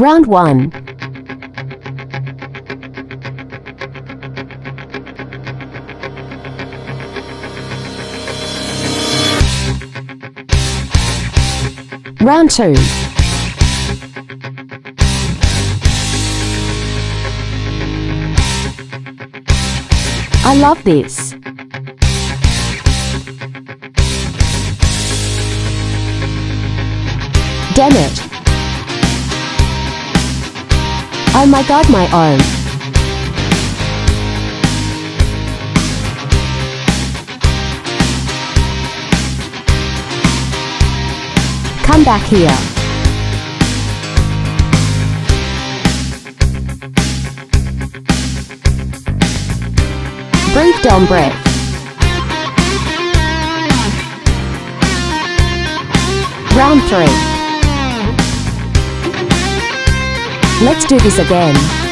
Round 1. Round 2. I love this. Damn it. Oh my god, my arm. Come back here. Breathe breath. Round 3. Let's do this again.